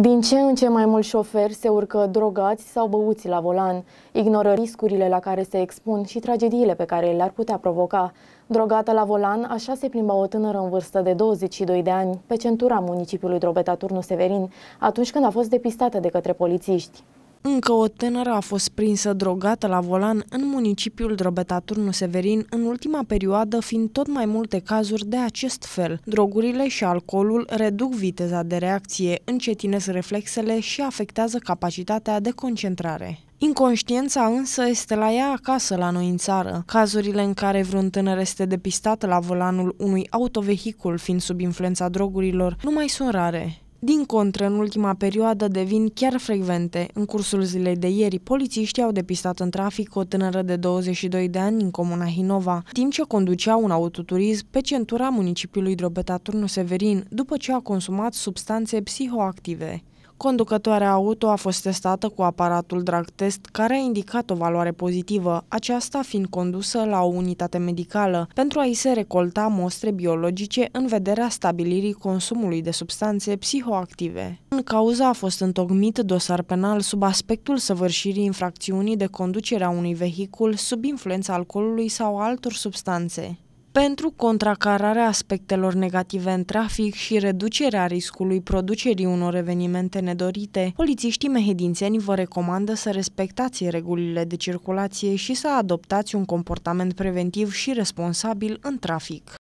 Din ce în ce mai mulți șoferi se urcă drogați sau băuți la volan, ignoră riscurile la care se expun și tragediile pe care le-ar putea provoca. Drogată la volan, așa se plimba o tânără în vârstă de 22 de ani pe centura municipiului Drobeta Turnu Severin, atunci când a fost depistată de către polițiști. Încă o tânără a fost prinsă drogată la volan în municipiul Drobeta Turnu Severin, în ultima perioadă fiind tot mai multe cazuri de acest fel. Drogurile și alcoolul reduc viteza de reacție, încetinesc reflexele și afectează capacitatea de concentrare. Inconștiența însă este la ea acasă la noi în țară. Cazurile în care vreun tânăr este depistat la volanul unui autovehicul fiind sub influența drogurilor nu mai sunt rare. Din contră, în ultima perioadă devin chiar frecvente. În cursul zilei de ieri, polițiștii au depistat în trafic o tânără de 22 de ani în comuna Hinova, timp ce conducea un autoturism pe centura municipiului Drobeta Turnu Severin, după ce a consumat substanțe psihoactive. Conducătoarea auto a fost testată cu aparatul drag test care a indicat o valoare pozitivă, aceasta fiind condusă la o unitate medicală pentru a-i se recolta mostre biologice în vederea stabilirii consumului de substanțe psihoactive. În cauza a fost întocmit dosar penal sub aspectul săvârșirii infracțiunii de conducere a unui vehicul sub influența alcoolului sau altor substanțe. Pentru contracararea aspectelor negative în trafic și reducerea riscului producerii unor evenimente nedorite, polițiștii mehedințeni vă recomandă să respectați regulile de circulație și să adoptați un comportament preventiv și responsabil în trafic.